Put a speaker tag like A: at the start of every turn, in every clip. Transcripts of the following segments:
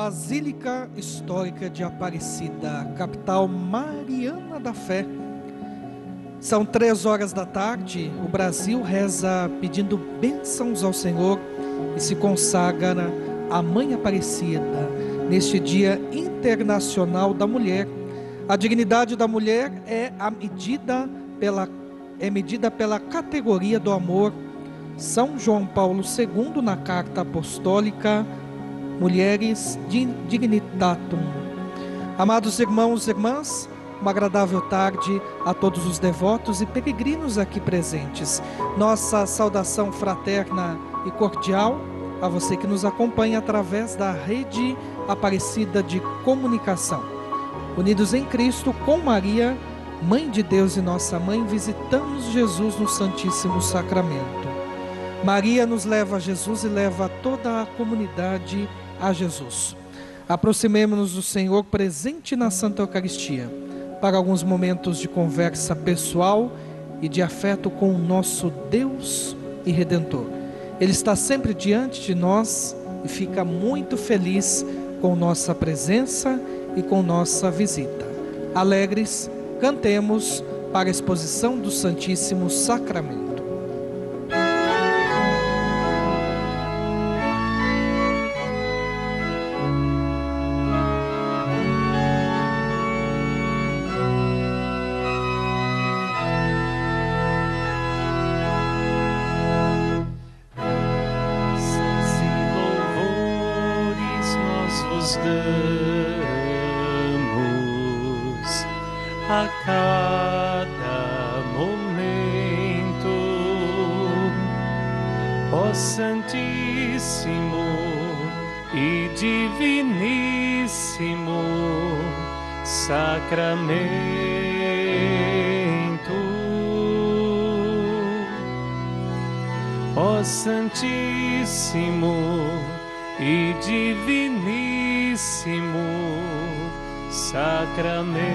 A: Basílica Histórica de Aparecida, capital mariana da fé. São três horas da tarde, o Brasil reza pedindo bênçãos ao Senhor e se consagra à Mãe Aparecida, neste Dia Internacional da Mulher. A dignidade da mulher é a medida pela, é medida pela categoria do amor. São João Paulo II, na Carta Apostólica, Mulheres Dignitatum. Amados irmãos e irmãs, uma agradável tarde a todos os devotos e peregrinos aqui presentes. Nossa saudação fraterna e cordial a você que nos acompanha através da rede Aparecida de Comunicação. Unidos em Cristo com Maria, Mãe de Deus e nossa mãe, visitamos Jesus no Santíssimo Sacramento. Maria nos leva a Jesus e leva toda a comunidade a Jesus. Aproximemos-nos do Senhor presente na Santa Eucaristia para alguns momentos de conversa pessoal e de afeto com o nosso Deus e Redentor. Ele está sempre diante de nós e fica muito feliz com nossa presença e com nossa visita. Alegres, cantemos para a exposição do Santíssimo Sacramento.
B: Santíssimo Sacramento.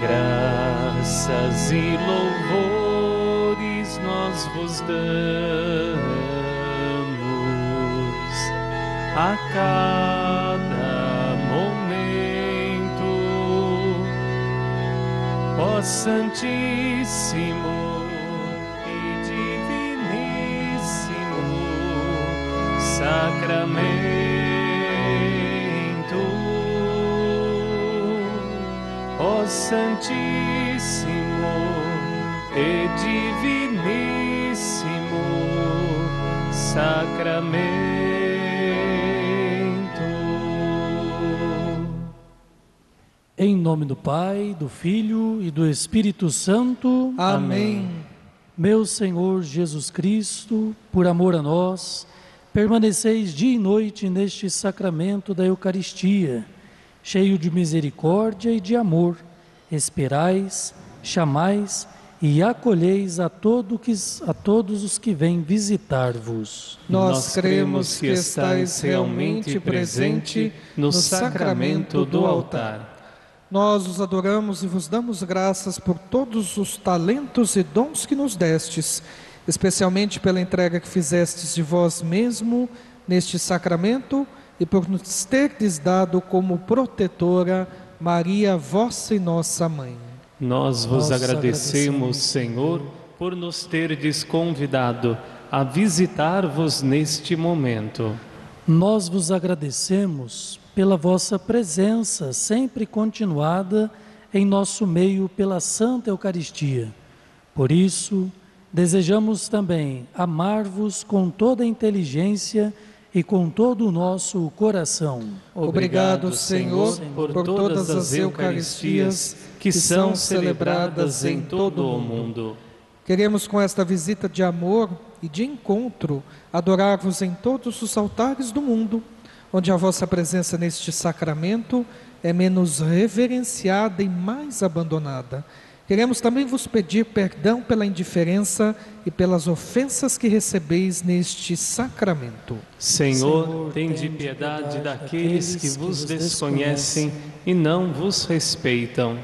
B: Graças e louvores nós vos damos a cada momento, ó Santíssimo.
C: Em nome do Pai, do Filho e do Espírito Santo.
A: Amém.
C: Meu Senhor Jesus Cristo, por amor a nós, permaneceis dia e noite neste sacramento da Eucaristia, cheio de misericórdia e de amor. Esperais, chamais e acolheis a, todo que, a todos os que vêm visitar-vos.
B: Nós cremos que estais realmente presente no sacramento do altar.
A: Nós os adoramos e vos damos graças por todos os talentos e dons que nos destes, especialmente pela entrega que fizestes de vós mesmo neste sacramento e por nos terdes dado como protetora Maria, vossa e nossa mãe.
B: Nós vos Nós agradecemos, agradecemos, Senhor, por nos terdes convidado a visitar-vos neste momento.
C: Nós vos agradecemos pela vossa presença sempre continuada em nosso meio pela Santa Eucaristia. Por isso, desejamos também amar-vos com toda a inteligência e com todo o nosso coração.
A: Obrigado, Senhor, por, por todas as Eucaristias que são celebradas em todo o mundo. Queremos, com esta visita de amor e de encontro, adorar-vos em todos os altares do mundo onde a vossa presença neste sacramento é menos reverenciada e mais abandonada. Queremos também vos pedir perdão pela indiferença e pelas ofensas que recebeis neste sacramento.
B: Senhor, Senhor tem de piedade daqueles que vos desconhecem e não vos respeitam.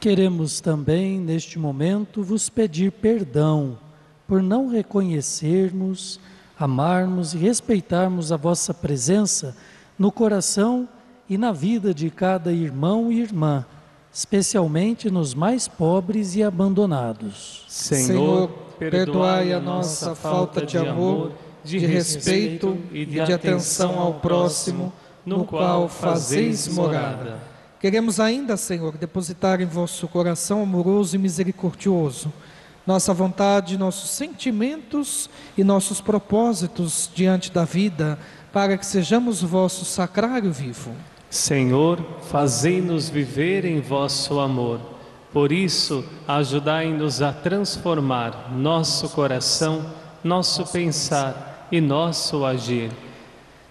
C: Queremos também, neste momento, vos pedir perdão por não reconhecermos, amarmos e respeitarmos a vossa presença no coração e na vida de cada irmão e irmã, especialmente nos mais pobres e abandonados.
A: Senhor, perdoai a nossa falta de amor, de respeito e de atenção ao próximo, no qual fazeis morada. Queremos ainda, Senhor, depositar em vosso coração amoroso e misericordioso nossa vontade, nossos sentimentos e nossos propósitos diante da vida, para que sejamos vosso sacrário vivo.
B: Senhor, fazei-nos viver em vosso amor. Por isso, ajudai-nos a transformar nosso coração, nosso pensar e nosso agir.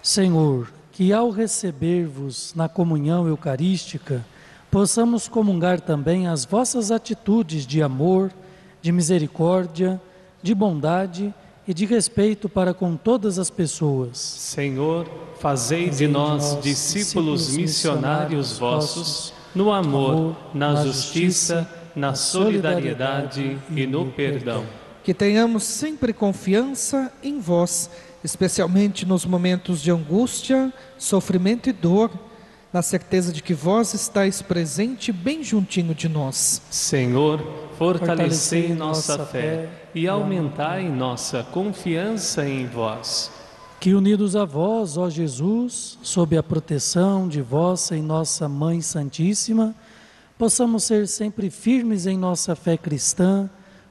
C: Senhor, que ao receber-vos na comunhão eucarística, possamos comungar também as vossas atitudes de amor, de misericórdia, de bondade e de respeito para com todas as pessoas.
B: Senhor, fazei de nós discípulos missionários vossos, no amor, na justiça, na solidariedade e no perdão.
A: Que tenhamos sempre confiança em vós, especialmente nos momentos de angústia, sofrimento e dor na certeza de que vós estáis presente bem juntinho de nós.
B: Senhor, fortalecei nossa fé e aumentai nossa confiança em vós.
C: Que unidos a vós, ó Jesus, sob a proteção de vossa e nossa Mãe Santíssima, possamos ser sempre firmes em nossa fé cristã,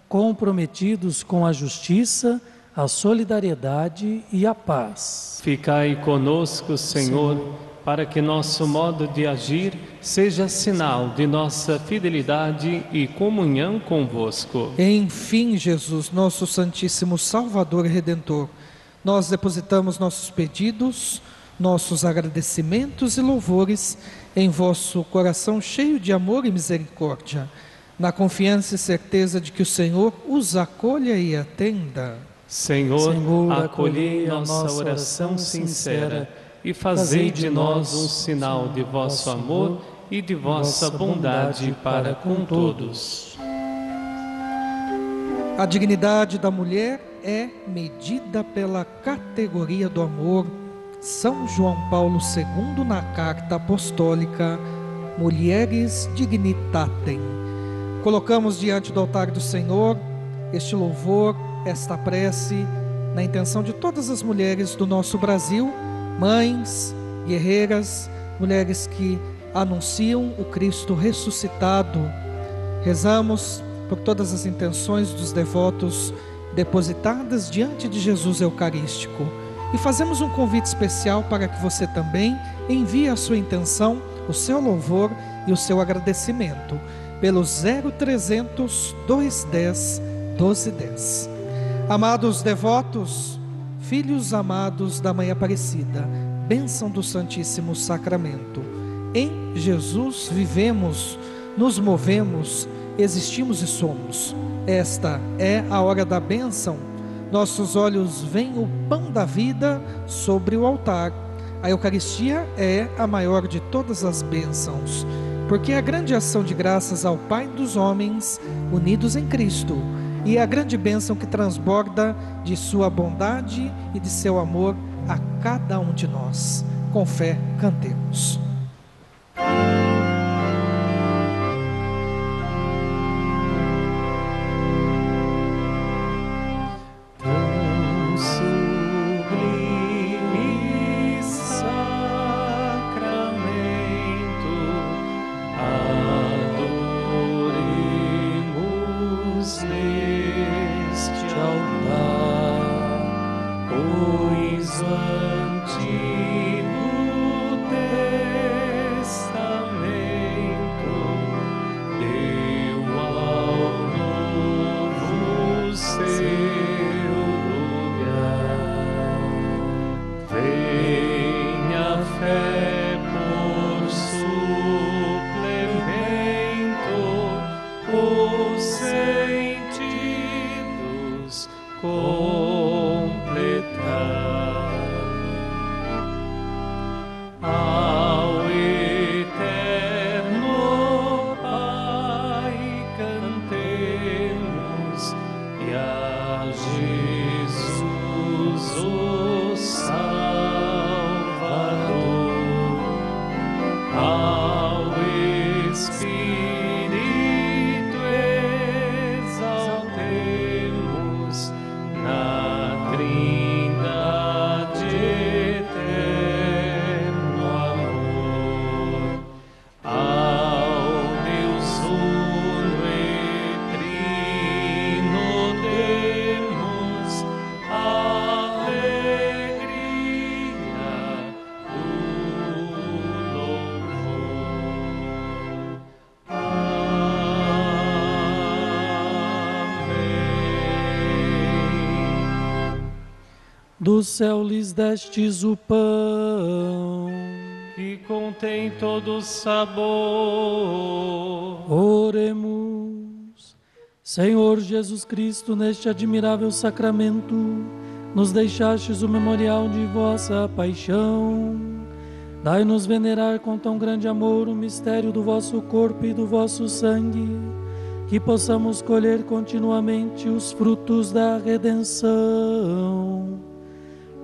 C: comprometidos com a justiça, a solidariedade e a paz.
B: Ficai conosco, Senhor. Senhor para que nosso modo de agir seja sinal de nossa fidelidade e comunhão convosco.
A: Enfim, Jesus, nosso Santíssimo Salvador e Redentor, nós depositamos nossos pedidos, nossos agradecimentos e louvores em vosso coração cheio de amor e misericórdia, na confiança e certeza de que o Senhor os acolha e atenda.
B: Senhor, Senhor acolhei a nossa oração sincera e fazei de nós um sinal de vosso amor e de vossa bondade para com todos.
A: A dignidade da mulher é medida pela categoria do amor. São João Paulo II, na carta apostólica Mulheres Dignitatem. Colocamos diante do altar do Senhor este louvor, esta prece, na intenção de todas as mulheres do nosso Brasil mães, guerreiras, mulheres que anunciam o Cristo ressuscitado. Rezamos por todas as intenções dos devotos depositadas diante de Jesus Eucarístico. E fazemos um convite especial para que você também envie a sua intenção, o seu louvor e o seu agradecimento pelo 0300 210 1210. Amados devotos, Filhos amados da Mãe Aparecida, bênção do Santíssimo Sacramento. Em Jesus vivemos, nos movemos, existimos e somos. Esta é a hora da bênção. Nossos olhos veem o pão da vida sobre o altar. A Eucaristia é a maior de todas as bênçãos, porque é a grande ação de graças ao Pai dos homens, unidos em Cristo e a grande bênção que transborda de sua bondade e de seu amor a cada um de nós. Com fé, cantemos.
C: Do céu lhes destes o pão,
B: que contém todo sabor.
C: Oremos. Senhor Jesus Cristo, neste admirável sacramento, nos deixastes o memorial de vossa paixão. Dai-nos venerar com tão grande amor o mistério do vosso corpo e do vosso sangue, que possamos colher continuamente os frutos da redenção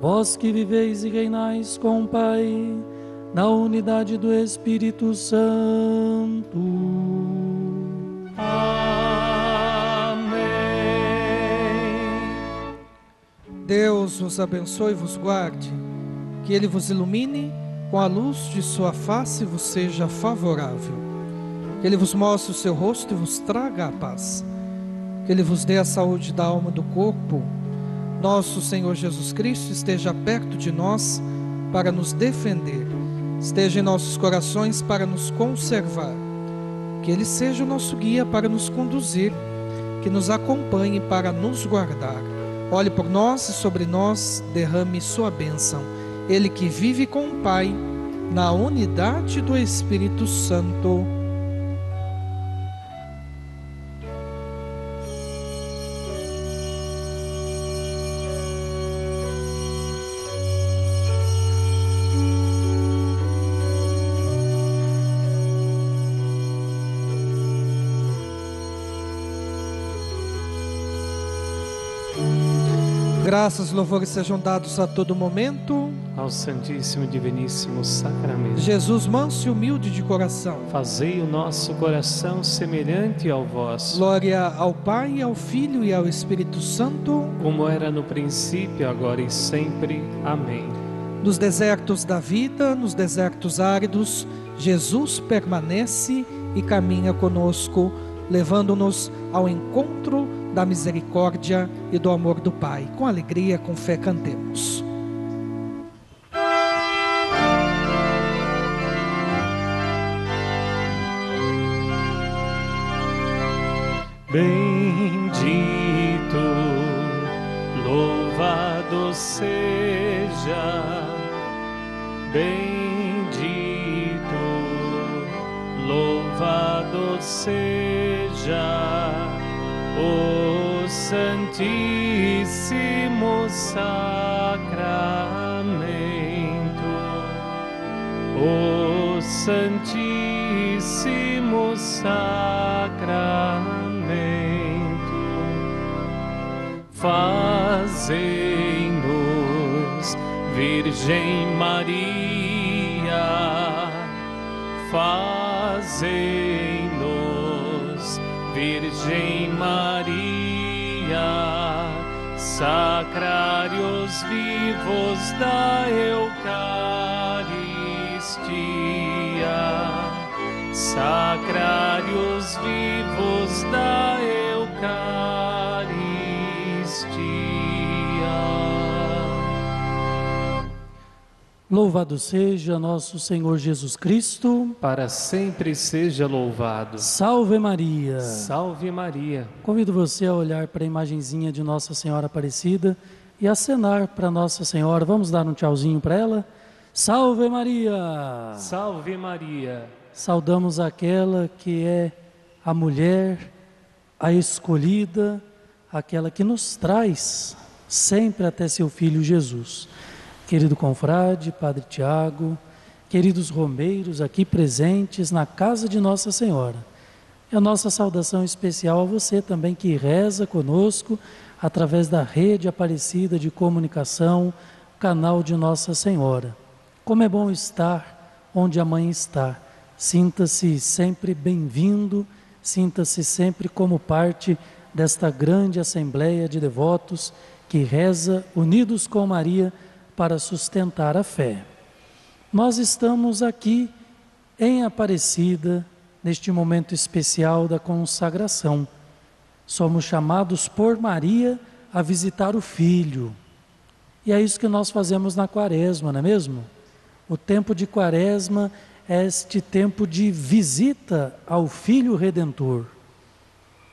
C: vós que viveis e reinais com o Pai, na unidade do Espírito Santo.
B: Amém.
A: Deus vos abençoe e vos guarde, que Ele vos ilumine com a luz de Sua face e vos seja favorável. Que Ele vos mostre o seu rosto e vos traga a paz. Que Ele vos dê a saúde da alma e do corpo nosso Senhor Jesus Cristo esteja perto de nós para nos defender, esteja em nossos corações para nos conservar, que Ele seja o nosso guia para nos conduzir, que nos acompanhe para nos guardar. Olhe por nós e sobre nós derrame Sua bênção. Ele que vive com o Pai, na unidade do Espírito Santo. Graças e louvores sejam dados a todo momento
B: ao Santíssimo e Diviníssimo Sacramento.
A: Jesus, manso e humilde de coração,
B: fazei o nosso coração semelhante ao vosso.
A: Glória ao Pai, ao Filho e ao Espírito Santo,
B: como era no princípio, agora e sempre. Amém.
A: Nos desertos da vida, nos desertos áridos, Jesus permanece e caminha conosco, levando-nos ao encontro da misericórdia e do amor do Pai. Com alegria, com fé, cantemos.
B: Bendito, louvado seja, Sacramento, o Santíssimo Sacramento fazei-nos, Virgem Maria, fazei-nos, Virgem Maria, sacrários vivos da Eucaristia, sacrários vivos da
C: Louvado seja nosso Senhor Jesus Cristo.
B: Para sempre seja louvado.
C: Salve Maria.
B: Salve Maria.
C: Convido você a olhar para a imagenzinha de Nossa Senhora Aparecida e acenar para Nossa Senhora. Vamos dar um tchauzinho para ela? Salve Maria.
B: Salve Maria.
C: Saudamos aquela que é a mulher, a escolhida, aquela que nos traz sempre até seu filho Jesus querido confrade, Padre Tiago, queridos romeiros aqui presentes na casa de Nossa Senhora. E a nossa saudação especial a você também que reza conosco através da rede Aparecida de Comunicação, canal de Nossa Senhora. Como é bom estar onde a mãe está. Sinta-se sempre bem-vindo, sinta-se sempre como parte desta grande assembleia de devotos que reza unidos com Maria para sustentar a fé. Nós estamos aqui em Aparecida, neste momento especial da consagração. Somos chamados por Maria a visitar o Filho. E é isso que nós fazemos na Quaresma, não é mesmo? O tempo de Quaresma é este tempo de visita ao Filho Redentor,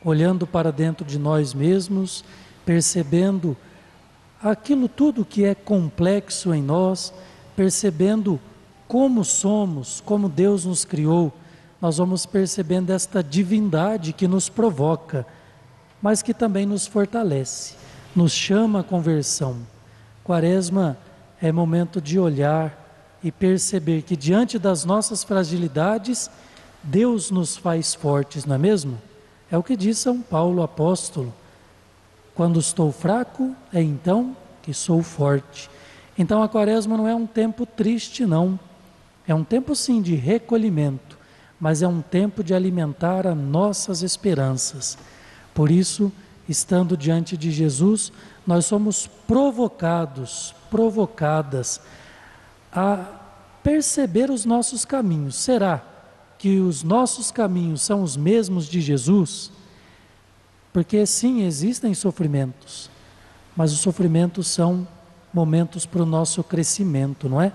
C: olhando para dentro de nós mesmos, percebendo aquilo tudo que é complexo em nós, percebendo como somos, como Deus nos criou, nós vamos percebendo esta divindade que nos provoca, mas que também nos fortalece, nos chama à conversão. Quaresma é momento de olhar e perceber que diante das nossas fragilidades, Deus nos faz fortes, não é mesmo? É o que diz São Paulo apóstolo. Quando estou fraco, é então que sou forte. Então a quaresma não é um tempo triste, não. É um tempo sim de recolhimento, mas é um tempo de alimentar as nossas esperanças. Por isso, estando diante de Jesus, nós somos provocados, provocadas a perceber os nossos caminhos. Será que os nossos caminhos são os mesmos de Jesus? Porque sim, existem sofrimentos, mas os sofrimentos são momentos para o nosso crescimento, não é?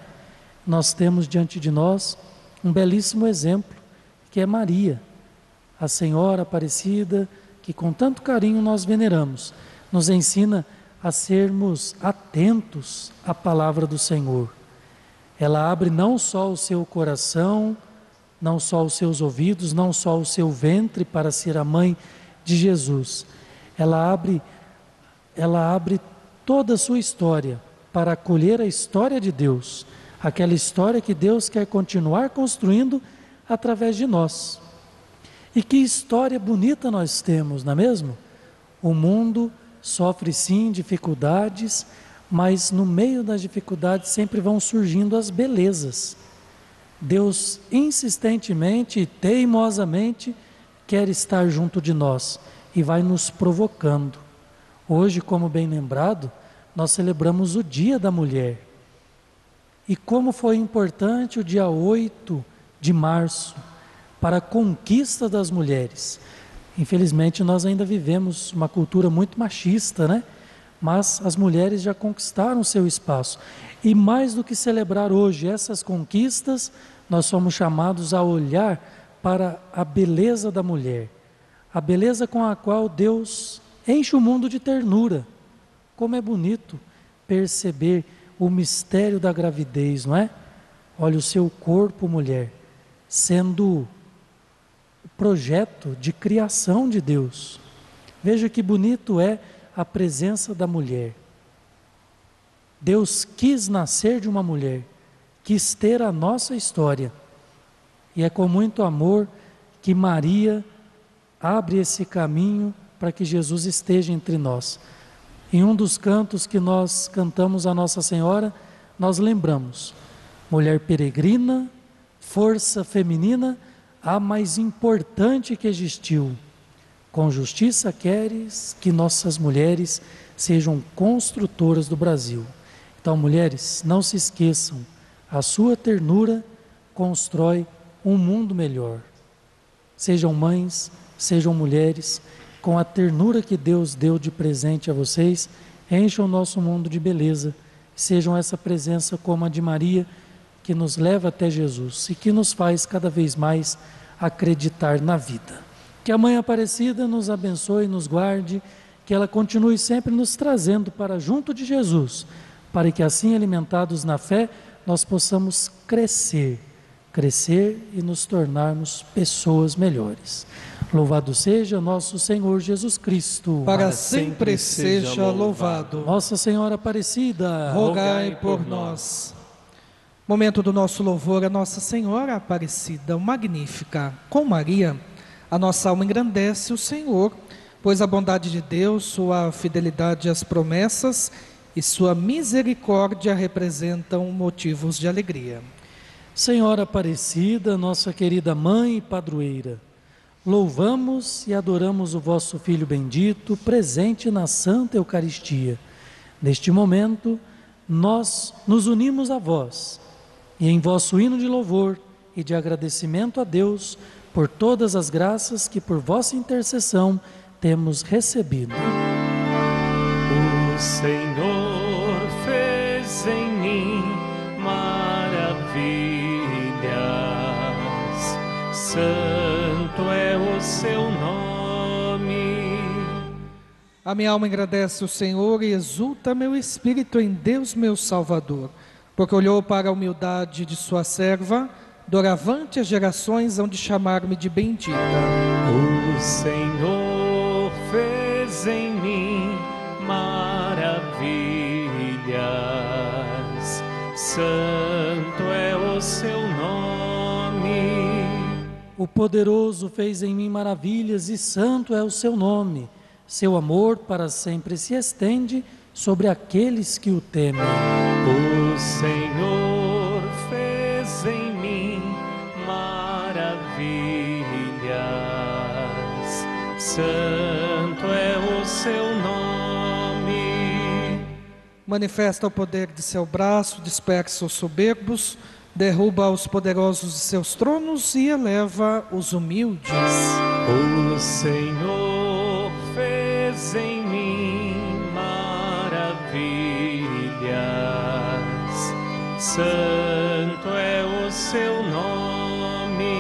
C: Nós temos diante de nós um belíssimo exemplo, que é Maria, a Senhora Aparecida, que com tanto carinho nós veneramos, nos ensina a sermos atentos à palavra do Senhor. Ela abre não só o seu coração, não só os seus ouvidos, não só o seu ventre para ser a mãe de Jesus. Ela abre ela abre toda a sua história para acolher a história de Deus, aquela história que Deus quer continuar construindo através de nós. E que história bonita nós temos, não é mesmo? O mundo sofre sim dificuldades, mas no meio das dificuldades sempre vão surgindo as belezas. Deus insistentemente e teimosamente quer estar junto de nós e vai nos provocando. Hoje, como bem lembrado, nós celebramos o Dia da Mulher. E como foi importante o dia 8 de março para a conquista das mulheres. Infelizmente, nós ainda vivemos uma cultura muito machista, né? Mas as mulheres já conquistaram seu espaço. E mais do que celebrar hoje essas conquistas, nós somos chamados a olhar para a beleza da mulher, a beleza com a qual Deus enche o mundo de ternura. Como é bonito perceber o mistério da gravidez, não é? Olha o seu corpo, mulher, sendo o projeto de criação de Deus. Veja que bonito é a presença da mulher. Deus quis nascer de uma mulher, quis ter a nossa história. E é com muito amor que Maria abre esse caminho para que Jesus esteja entre nós. Em um dos cantos que nós cantamos a Nossa Senhora, nós lembramos: mulher peregrina, força feminina, a mais importante que existiu. Com justiça queres que nossas mulheres sejam construtoras do Brasil. Então, mulheres, não se esqueçam, a sua ternura constrói um mundo melhor. Sejam mães, sejam mulheres, com a ternura que Deus deu de presente a vocês, encham o nosso mundo de beleza, sejam essa presença como a de Maria, que nos leva até Jesus e que nos faz cada vez mais acreditar na vida. Que a Mãe Aparecida nos abençoe nos guarde, que ela continue sempre nos trazendo para junto de Jesus, para que assim alimentados na fé, nós possamos crescer, crescer e nos tornarmos pessoas melhores. Louvado seja nosso Senhor Jesus Cristo.
A: Para sempre seja louvado.
C: Nossa Senhora Aparecida,
A: rogai por nós. Momento do nosso louvor a Nossa Senhora Aparecida, magnífica. Com Maria, a nossa alma engrandece o Senhor, pois a bondade de Deus, sua fidelidade às promessas e sua misericórdia representam motivos de alegria.
C: Senhora Aparecida, nossa querida mãe e padroeira, Louvamos e adoramos o vosso Filho bendito, presente na Santa Eucaristia. Neste momento, nós nos unimos a vós e em vosso hino de louvor e de agradecimento a Deus por todas as graças que por vossa intercessão temos recebido.
B: O Senhor
A: A minha alma agradece o Senhor e exulta meu espírito em Deus, meu Salvador, porque olhou para a humildade de sua serva. Doravante as gerações hão de chamar-me de bendita.
B: O Senhor fez em mim maravilhas, santo é o seu nome.
C: O poderoso fez em mim maravilhas e santo é o seu nome. Seu amor para sempre se estende sobre aqueles que o temem.
B: O Senhor fez em mim maravilhas, santo é o seu nome.
A: Manifesta o poder de seu braço, dispersa os soberbos, derruba os poderosos de seus tronos e eleva os humildes.
B: O Senhor santo é o seu nome.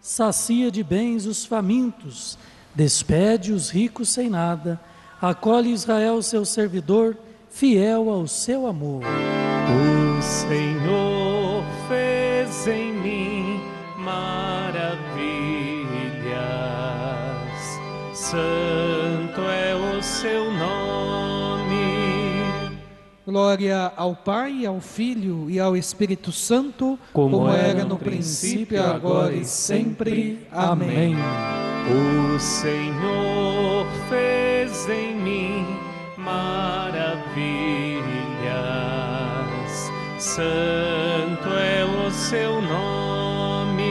C: Sacia de bens os famintos, despede os ricos sem nada, acolhe Israel, seu servidor, fiel ao seu amor.
B: O Senhor fez em mim maravilhas,
A: Glória ao Pai, ao Filho e ao Espírito Santo,
B: Como
A: era no princípio, agora e sempre. Amém.
B: O Senhor fez em mim maravilhas, santo é o seu nome.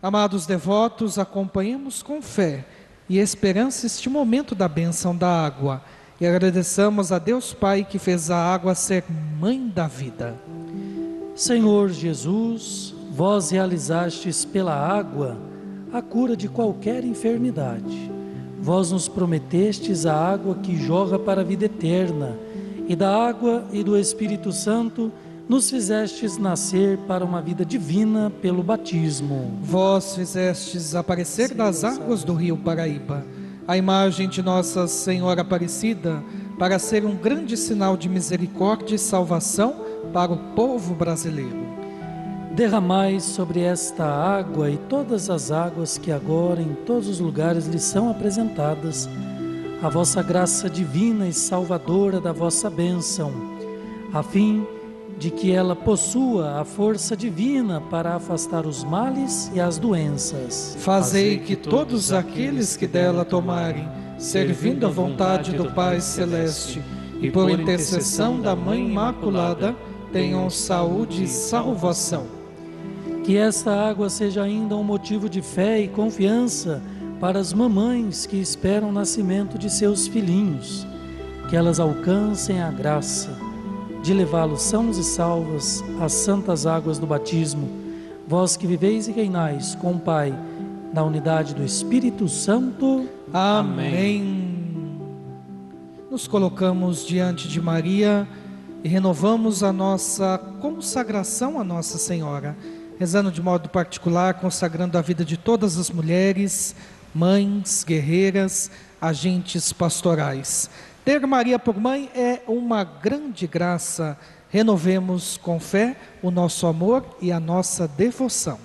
A: Amados devotos, acompanhemos com fé e esperança este momento da bênção da água e agradeçamos a Deus Pai que fez a água ser mãe da vida.
C: Senhor Jesus, vós realizastes pela água a cura de qualquer enfermidade. Vós nos prometestes a água que jorra para a vida eterna, e da água e do Espírito Santo nos fizestes nascer para uma vida divina pelo batismo.
A: Vós fizestes aparecer das águas do rio Paraíba a imagem de Nossa Senhora Aparecida para ser um grande sinal de misericórdia e salvação para o povo brasileiro.
C: Derramai sobre esta água e todas as águas que agora em todos os lugares lhe são apresentadas, a vossa graça divina e salvadora da vossa bênção, a fim de que ela possua a força divina para afastar os males e as doenças.
A: Fazei que todos aqueles que dela tomarem, servindo a vontade do Pai Celeste, e por intercessão da Mãe Imaculada, tenham saúde e salvação.
C: Que esta água seja ainda um motivo de fé e confiança para as mamães que esperam o nascimento de seus filhinhos. Que elas alcancem a graça de levá-los sãos e salvos às santas águas do batismo. Vós que viveis e reinais com o Pai, na unidade do Espírito Santo.
A: Amém. Nos colocamos diante de Maria e renovamos a nossa consagração a Nossa Senhora, rezando de modo particular, consagrando a vida de todas as mulheres, mães, guerreiras, agentes pastorais. Ter Maria por mãe é uma grande graça. Renovemos com fé o nosso amor e a nossa devoção.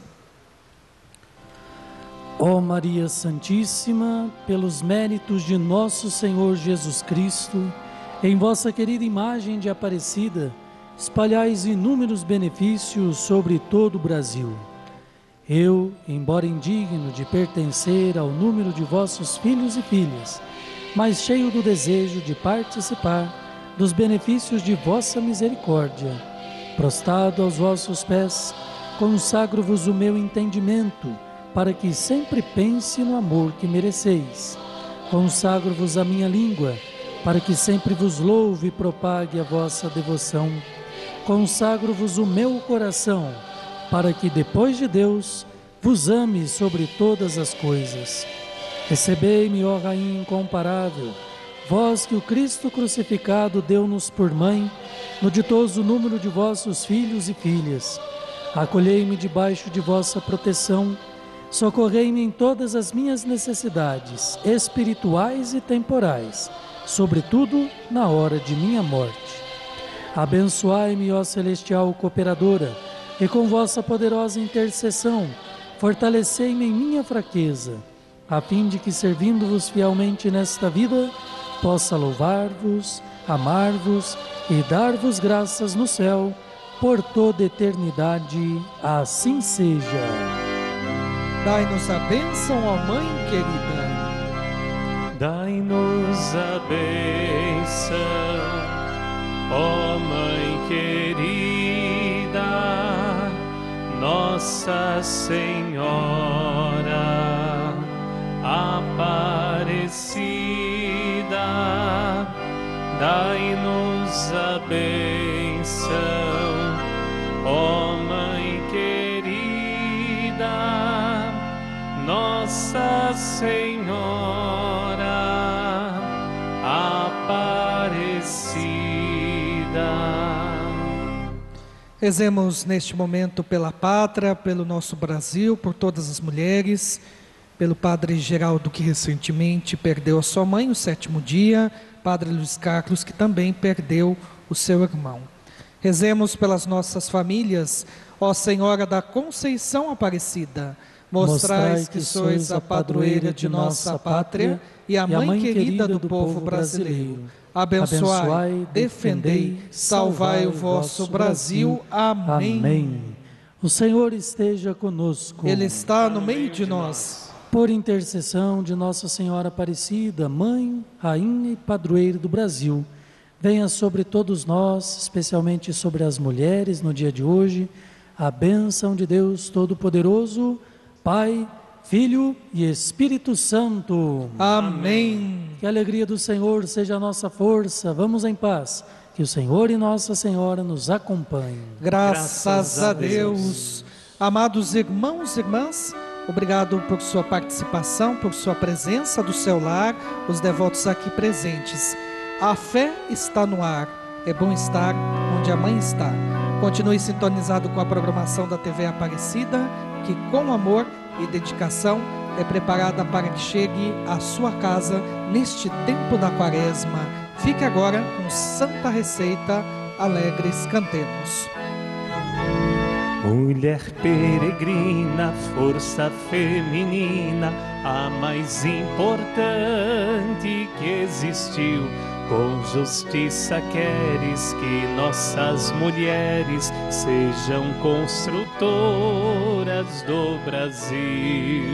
C: Ó Maria Santíssima, pelos méritos de nosso Senhor Jesus Cristo, em vossa querida imagem de Aparecida, espalhais inúmeros benefícios sobre todo o Brasil. Eu, embora indigno de pertencer ao número de vossos filhos e filhas, mas cheio do desejo de participar dos benefícios de vossa misericórdia, prostrado aos vossos pés, consagro-vos o meu entendimento, para que sempre pense no amor que mereceis. Consagro-vos a minha língua, para que sempre vos louve e propague a vossa devoção. Consagro-vos o meu coração, para que depois de Deus vos ame sobre todas as coisas. Recebei-me, ó Rainha incomparável, vós que o Cristo crucificado deu-nos por mãe, no ditoso número de vossos filhos e filhas. Acolhei-me debaixo de vossa proteção, socorrei-me em todas as minhas necessidades, espirituais e temporais, sobretudo na hora de minha morte. Abençoai-me, ó celestial cooperadora, e com vossa poderosa intercessão, fortalecei-me em minha fraqueza, a fim de que, servindo-vos fielmente nesta vida, possa louvar-vos, amar-vos e dar-vos graças no céu por toda eternidade. Assim seja.
A: Dai-nos a bênção, ó Mãe querida.
B: Dai-nos a bênção, ó Mãe querida, Nossa Senhora Aparecida. Dai-nos a bênção, ó Mãe querida, Nossa Senhora Aparecida.
A: Rezemos neste momento pela pátria, pelo nosso Brasil, por todas as mulheres, pelo Padre Geraldo que recentemente perdeu a sua mãe no sétimo dia, Padre Luiz Carlos que também perdeu o seu irmão. Rezemos pelas nossas famílias, ó Senhora da Conceição Aparecida, mostrais que sois a padroeira de nossa pátria e a mãe querida do povo brasileiro. Abençoai, defendei, salvai o vosso Brasil.
C: Amém. O Senhor esteja conosco.
A: Ele está no meio de nós.
C: Por intercessão de Nossa Senhora Aparecida, Mãe, Rainha e Padroeira do Brasil, venha sobre todos nós, especialmente sobre as mulheres no dia de hoje, a bênção de Deus Todo-Poderoso, Pai, Filho e Espírito Santo.
A: Amém.
C: Que a alegria do Senhor seja a nossa força. Vamos em paz. Que o Senhor e Nossa Senhora nos acompanhem.
A: Graças,
B: Graças
A: a
B: a
A: Deus.
B: Deus.
A: Amados irmãos e irmãs, obrigado por sua participação, por sua presença do seu lar, os devotos aqui presentes. A fé está no ar. É bom estar onde a mãe está. Continue sintonizado com a programação da TV Aparecida, que com amor e dedicação é preparada para que chegue à sua casa neste tempo da quaresma. Fique agora com Santa Receita, alegres cantemos.
B: Mulher peregrina, força feminina, a mais importante que existiu. Com justiça queres que nossas mulheres sejam construtoras do Brasil.